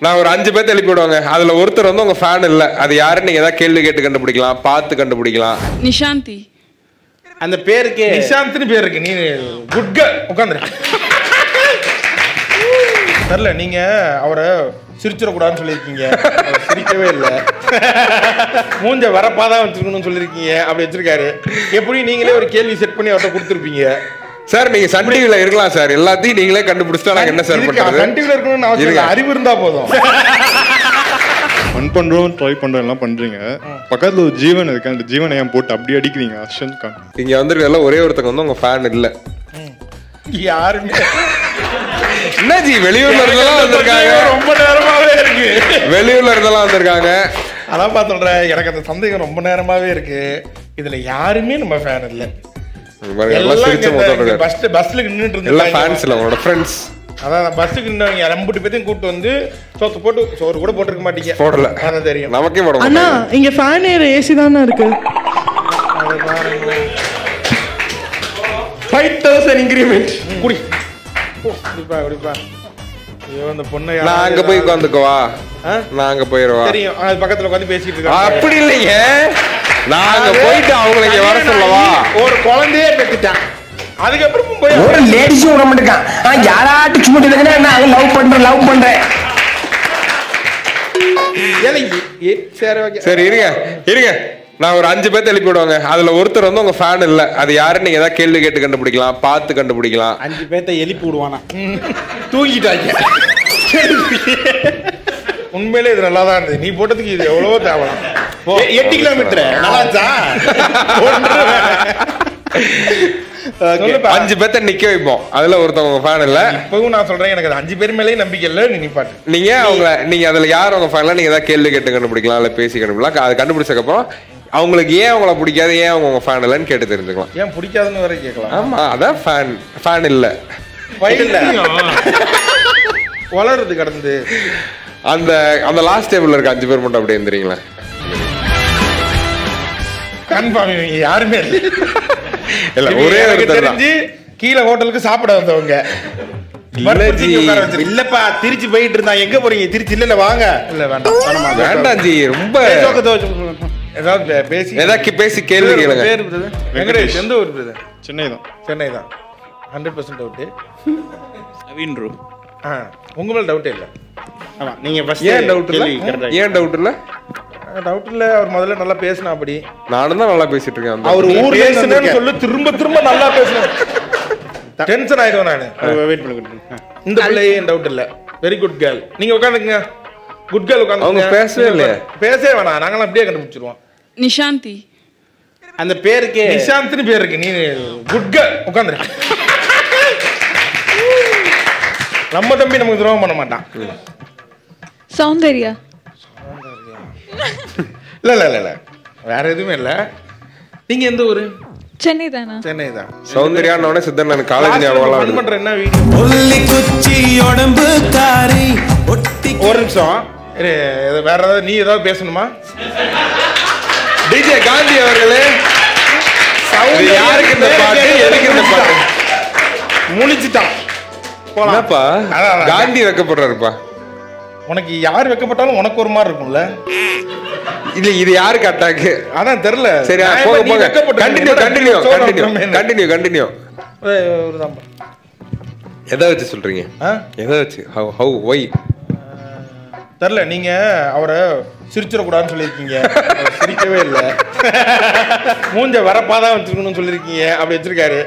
நான் ஒரு அஞ்சு பேர்த்த எழுப்பி விடுவாங்க அதுல ஒருத்தர் வந்து உங்க ஃபேன் இல்ல. அது யாருன்னு நீங்க ஏதாவது கேள்வி கேட்டு கண்டுபிடிக்கலாம். பார்த்து கண்டுபிடிக்கலாம். நிஷாந்தி. அந்த பேருக்கு நிஷாந்த்னு பேர் இருக்கு. நீ குட் கேர்ள் உட்காந்துரு. தெரியல நீங்க அவரை சிரிச்சிடக்கூடாதுன்னு சொல்லியிருக்கீங்க. சிரிக்கவே இல்லை. மூஞ்ச வரப்பாதான் வச்சிருக்கணும்னு சொல்லியிருக்கீங்க. அப்படி வச்சிருக்காரு. எப்படி நீங்களே ஒரு கேள்வி செட் பண்ணி அவர்கிட்ட கொடுத்துருப்பீங்க. சார் நீங்க சன் டிவில இருக்கலாம் சார் எல்லாத்தையும் நீங்களே கண்டுபிடிச்சிட்டா நாங்க என்ன சார் பண்றது? சன் டிவில இருக்கணும்னு அவசியம் இல்லை. அறிவு இருந்தா போதும். ஃபன் பண்றோம் ட்ரை பண்றோம் எல்லாம் பண்றீங்க. பக்கத்துல ஒரு ஜீவன் இருக்கு அந்த ஜீவனை ஏன் போட்டு அப்படி அடிக்கிறீங்க? அர்ஷன் கான். இங்க வந்திருக்கல ஒரே ஒருத்தங்க வந்து உங்க ஃபேன் இல்ல. யாருமே என்ன ஜி வெளியூர்ல இருந்தெல்லாம் வந்திருக்காங்க. ரொம்ப நேரமாவே இருக்கு. வெளியூர்ல இருந்தெல்லாம் வந்திருக்காங்க. அதான் பார்த்து சொல்றேன் எனக்கு அந்த சந்தேகம் ரொம்ப நேரமாவே இருக்கு. இதுல யாருமே நம்ம ஃபேன் இல்ல. பஸ்ல நின்னுட்டு எல்லாம் ஃபேன்ஸ் இருந்தாங்க இல்ல உங்களோட ஃப்ரெண்ட்ஸ் அதான் பஸ்ஸுக்கு நின்றவங்க ரெம்புட்டு பேத்தையும் கூட்டு வந்து சோத்து போட்டு சோறு கூட போட்டிருக்க மாட்டீங்க. போடல. அதான் தெரியும். நமக்கே போட அண்ணா மாட்டாங்க. இங்க ஃபேன் ஏர் ஏசி தானே இருக்கு? ஃபைவ் தௌசண்ட் இன்க்ரிமெண்ட் குடி. குடிப்பா குடிப்பா. ஐயோ அந்த பொண்ணை நான் யாராவது அங்க போய் உட்காந்துக்குவா? நான் அங்க போயிருவா தெரியும். அது பக்கத்துல உட்காந்து பேசிட்டு இருக்காங்க. அப்படி இல்லைங்க. நான் அங்க போயிட்டு அவங்கள இங்க வர அதுக்கப்புறம் போய் ஒரு லேடிஸும் விட மாட்டேங்கான் நான் யாராட்டும் சும்மா இல்லைங்கன்னா நான் லவ் பண்றேன் லவ் பண்றேன். சரி இருங்க இருங்க. நான் ஒரு அஞ்சு பேர்த்த எழுப்பி விடுவாங்க. அதுல ஒருத்தர் வந்து உங்க ஃபேன் இல்ல. அது யாருன்னு நீங்க ஏதாவது கேள்வி கேட்டு கண்டுபிடிக்கலாம் பார்த்து கண்டுபிடிக்கலாம். அஞ்சு பேர்த்த எழுப்பி விடுவானா? தூங்கிட்டாங்க. உண்மையிலே இது நல்லா தான் இருந்தது. நீ போட்டதுக்கு இது எவ்வளவோ தேவலாம். எட்டு கிலோமீட்டர். அஞ்சு பேர்த்த நிக்க வைப்போம். அதுல ஒருத்தவங்க ஃபேன் இல்ல. இப்பவும் நான் சொல்றேன் எனக்கு அஞ்சு பேர் மேலேயும் நம்பிக்கை இல்லை நீ நிப்பாட்டு நீங்க அவங்கள நீங்க அதுல யார் உங்க ஃபேன்ல நீங்க ஏதாவது கேள்வி கேட்டு கண்டுபிடிக்கலாம் இல்ல பேசி கண்டுபிடிக்கலாம். அது கண்டுபிடிச்சதுக்கு அப்புறம் அவங்களுக்கு ஏன் அவங்கள பிடிக்காது ஏன் அவங்க உங்க ஃபேன் இல்லைன்னு கேட்டு தெரிஞ்சுக்கலாம். ஏன் பிடிக்காதுன்னு வரை கேட்கலாம். ஆமா அதான் ஃபேன் ஃபேன் இல்ல. வளருது கடந்து. அந்த அந்த லாஸ்ட் டேபிள்ல இருக்க அஞ்சு பேர் மட்டும் அப்படியே எந்திரிங்களா கன்ஃபார்ம் யாருமே இல்லை. இல்ல ஒரே தெரிஞ்சு கீழே ஹோட்டலுக்கு சாப்பிட வந்தவங்க. இல்லப்பா திருச்சி போயிட்டு இருந்தான் எங்க போறீங்க? திருச்சி இல்ல இல்ல வாங்க. இல்ல வேண்டாம் வேண்டாம் ஜி. ரொம்ப ஏதாவது பேசி ஏதாவது பேசி கேள்வி கேளுங்க. பேர்? வெங்கடேஷ். எந்த ஊர் பிரதர் சென்னை தான். சென்னை தான். Hundred percent doubt Naveen bro ஆ உங்க மேல டவுட்டே இல்லை? ஆமா நீங்க ஃபர்ஸ்ட் ஏன் டவுட் இல்ல? ஏன் டவுட் இல்ல? டவுட் இல்ல. அவர் முதல்ல நல்லா பேசினா அப்படி. நானும் தான் நல்லா பேசிட்டு இருக்கேன். அந்த அவர் இருந்து பேசுனேன்னு. சொல்லு திரும்ப திரும்ப நல்லா பேசுனேன். டென்ஷன் ஆயிடுவேன் நானு. வெயிட் பண்ணுங்க இந்த பிள்ளையே டவுட் இல்ல. வெரி குட் கேர்ள் நீங்க உட்காந்துக்குங்க. குட் கேர்ள் உட்காந்து அவங்க பேசவே இல்லையே. பேசவே வேணாம். நாங்களாம் அப்படியே கண்டுபிடிச்சிருவோம். நிஷாந்தி. அந்த பேருக்கு நிஷாந்த்னு பேர் இருக்கு. நீ குட் கேர்ள் உட்காந்துரு. நம்ம தம்பி நமக்கு துரோகம் பண்ண மாட்டான். சௌந்தர்யா. இல்ல இல்ல இல்ல இல்ல. வேற எதுவுமே இல்ல. நீங்க எந்த ஊரு? சென்னை தானா சென்னை தான் சித்தன் எனக்கு காலேஜ் ஞாபகம் ஃபன் பண்ற என்ன வீடியோ ஒல்லி குச்சி உடம்பு காரி ஒட்டி ஒரு நிமிஷம். வேற ஏதாவது நீ ஏதாவது பேசணுமா? டிஜே காந்தி அவர்களே. யாருக்கு இந்த பாட்டு? எதுக்கு இந்த பாட்டு. முழிச்சிட்டான். போலாம். என்னப்பா? அதான், அதான். காந்தி வைக்கப்படுறாருப்பா. உனக்கு யார் வைக்கப்பட்டாலும் உனக்கு ஒரு மாதிரி இருக்கும்ல. இல்ல இது யாருக்கு அட்டாக்கு அதான் தெரியல. சரி போக போக continue continue continue. Continue continue. எதை வச்சு சொல்றீங்க? எதை வச்சு? ஹவ் ஹவ் ஒய் தெரியல நீங்க அவரை சிரிச்சிடக்கூடாதுன்னு சொல்லியிருக்கீங்க. சிரிக்கவே இல்லை. மூஞ்ச வரப்பாதான் வச்சிருக்கணும்னு சொல்லியிருக்கீங்க. அப்படி வச்சிருக்காரு.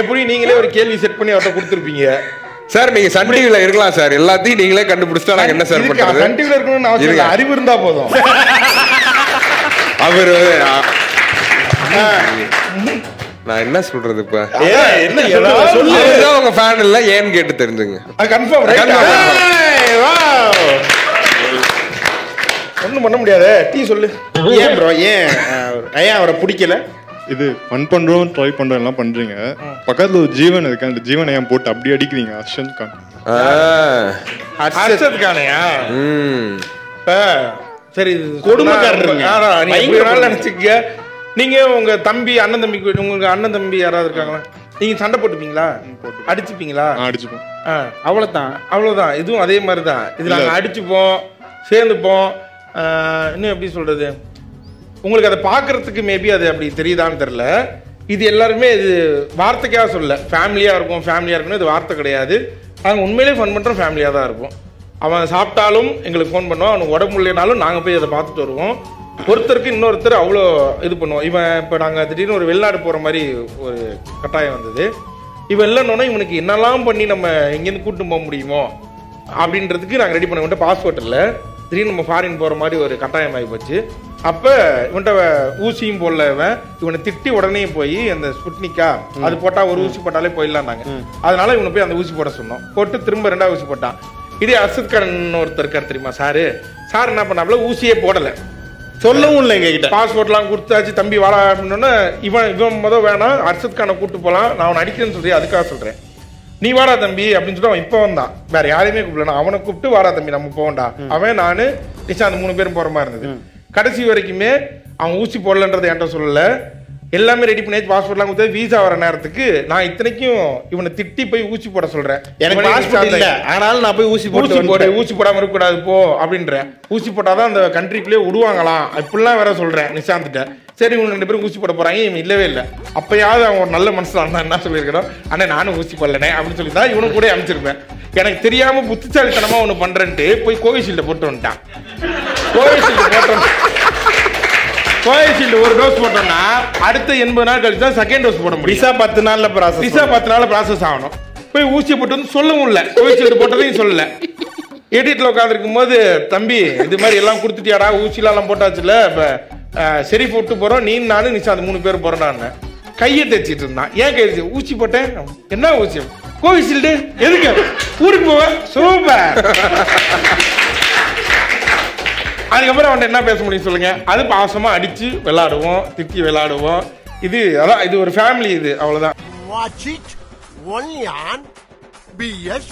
எப்படி நீங்களே ஒரு கேள்வி செட் பண்ணி அவர்கிட்ட கொடுத்துருப்பீங்க? சார் நீங்க சன் டிவில இருக்கலாம் சார். எல்லாத்தையும் நீங்களே கண்டுபிடிச்சிட்டா நாங்க என்ன சார் பண்றது? சன் டிவில இருக்கணும்னு அவசியம். அறிவு இருந்தா போதும். அவரு. ஆ, நான் என்ன சொல்றது இப்ப? என்ன ஏதாவது சொல்லு. அவர்தான் உங்க ஃபேன் இல்ல? ஏன்னு கேட்டு தெரிஞ்சுங்க. ஒண்ணும் பண்ண முடியாது. டீ சொல்லு. ஏன் ப்ரோ ஏன் ஏன் அவரை பிடிக்கல? இது ஃபன் பண்றோம் ட்ரை பண்றோம் எல்லாம் பண்றீங்க. பக்கத்துல ஒரு ஜீவன் இருக்கு அந்த ஜீவனை ஏன் போட்டு அப்படி அடிக்கிறீங்க? அர்ஷன் கான். ம். இப்ப சரி இது கொடுமைக்காரருங்க. ஆ, நீ பயங்கர எப்படி வேணாலும் கொடுமை. நினைச்சுக்க நீங்க உங்க தம்பி அண்ணன் தம்பி உங்களுக்கு அண்ணன் தம்பி யாராவது இருக்காங்களா? நீங்க சண்டை போட்டுப்பீங்களா? அடிச்சுப்பீங்களா? நான் அடிச்சுப்போம். ஆ. அவ்வளோதான் அவ்வளவுதான். இதுவும் அதே மாதிரி தான் இது நாங்க அடிச்சுப்போம் சேர்ந்துப்போம். இன்னும் எப்படி சொல்றது? உங்களுக்கு அதை பார்க்கறதுக்கு மேபி அது அப்படி தெரியுதான்னு தெரியல. இது எல்லாருமே இது வார்த்தைக்காக சொல்ல ஃபேமிலியா இருக்கும் ஃபேமிலியா இருக்கும்னு இது வார்த்தை கிடையாது. நாங்கள் உண்மையிலேயே ஃபன் பண்ணுறோம் ஃபேமிலியாக தான் இருப்போம். அவன் சாப்பிட்டாலும் எங்களுக்கு ஃபோன் பண்ணுவோம் அவனுக்கு உடம்பு முடியலனாலும் நாங்கள் போய் அதை பார்த்துட்டு வருவோம். ஒருத்தருக்கு இன்னொருத்தர் அவ்வளோ இது பண்ணுவோம். இவன் இப்போ நாங்கள் திடீர்னு ஒரு வெளிநாடு போகிற மாதிரி ஒரு கட்டாயம் வந்தது. இவன் இல்லைன்னொன்னே இவனுக்கு என்னெல்லாம் பண்ணி நம்ம இங்கேருந்து கூட்டிட்டு போக முடியுமோ அப்படின்றதுக்கு நாங்கள் ரெடி பண்ண இவன்ட்ட பாஸ்போர்ட் இல்லை. திடீர்னு நம்ம ஃபாரின் போகிற மாதிரி ஒரு கட்டாயம் ஆகி போச்சு. அப்போ இவன்ட்ட ஊசியும் போடல இவன். இவனை திட்டி உடனே போய் அந்த ஸ்புட்னிக்கா அது போட்டா ஒரு ஊசி போட்டாலே போயிடலாம்னாங்க. அதனால இவனை போய் அந்த ஊசி போட சொன்னோம். போட்டு திரும்ப ரெண்டாவது ஊசி போட்டான். இதே அசத் கரன் ஒருத்தர் இருக்கார் தெரியுமா? சாரு. சார் என்ன பண்ணாப்புல? ஊசியே போடல. சொல்லவும் இல்லை எங்ககிட்ட. பாஸ்போர்ட்லாம் கொடுத்தாச்சு தம்பி வாடா அப்படின்னோடனே இவன் இவன் முத வேணாம் அர்ஷத் கானை கூட்டு போலாம் நான் அவனை அடிக்கிறேன்னு சொல்லி அதுக்காக சொல்றேன். நீ வாடா தம்பி அப்படின்னு சொல்லிட்டு அவன் இப்போ வந்தான். வேற யாரையுமே கூப்பிடல. நான் அவனை கூப்பிட்டு வாடா தம்பி நம்ம போகண்டா அவன் நானு நிஷாந்த் மூணு பேரும் போற மாதிரி இருந்தது. கடைசி வரைக்குமே அவன் ஊசி போடலன்றது என்கிட்ட சொல்லல. எல்லாமே ரெடி பண்ணி பாஸ்போர்ட்லாம் கொடுத்து வீசா வர நேரத்துக்கு நான் இத்தனைக்கும் இவனை திட்டி போய் ஊசி போட சொல்றேன். எனக்கு பாஸ்போர்ட் இல்ல. ஆனாலும் நான் போய் ஊசி போட்டு போடு. ஊசி போடாம இருக்கக்கூடாது போ அப்படின்ற ஊசி போட்டாதான் அந்த கண்ட்ரிக்குள்ளே விடுவாங்களாம் இப்படிலாம் வேற சொல்றேன் நிஷாந்த்கிட்ட சரி இவங்க ரெண்டு பேரும் ஊசி போட போறாங்க இவன் இல்லவே இல்லை. அப்பயாவது அவன் ஒரு நல்ல மனசுல இருந்தா என்ன சொல்லியிருக்கணும்? அண்ணா நானும் ஊசி போடலனே அப்படின்னு சொல்லி தான் இவனும் கூட அனுப்பிச்சிருப்பேன். எனக்கு தெரியாம புத்திசாலித்தனமா ஒண்ணு பண்றேன்ட்டு போய் கோவிஷீல்ட போட்டு வந்துட்டான். கோவிஷீல்டு போட்டோம் கோவிஷீல்டு ஒரு டோஸ் போட்டோம்னா அடுத்த எண்பது நாள் கழிச்சு தான் செகண்ட் டோஸ் போட முடியும். விசா பத்து நாள்ல ப்ராசஸ் விசா பத்து நாள் ப்ராசஸ் ஆகணும். போய் ஊசி போட்டு வந்து சொல்லவும் இல்லை. கோவிஷீல்டு போட்டதையும் சொல்லல. எடிட்ல உட்காந்துருக்கும் போது தம்பி இது மாதிரி எல்லாம் கொடுத்துட்டியாடா? ஊசிலாம் எல்லாம் போட்டாச்சுல. இப்ப ஷெரீஃப் விட்டு போறோம். நீ நானும் நிஷாந்த் மூணு பேர் போறோம் நான் கையை தைச்சிட்டு இருந்தான். ஏன் கை? ஊசி போட்டேன். என்ன ஊசி? கோவிஷீல்டு எதுக்கு? ஊருக்கு போவேன். சூப்பர். அதுக்கப்புறம் அவன் என்ன பேச முடியும் சொல்லுங்க? அது பாசமா அடிச்சு விளையாடுவோம் திட்டி விளையாடுவோம். இது அதான் இது ஒரு ஃபேமிலி இது அவ்வளவுதான். Watch it. Only on BS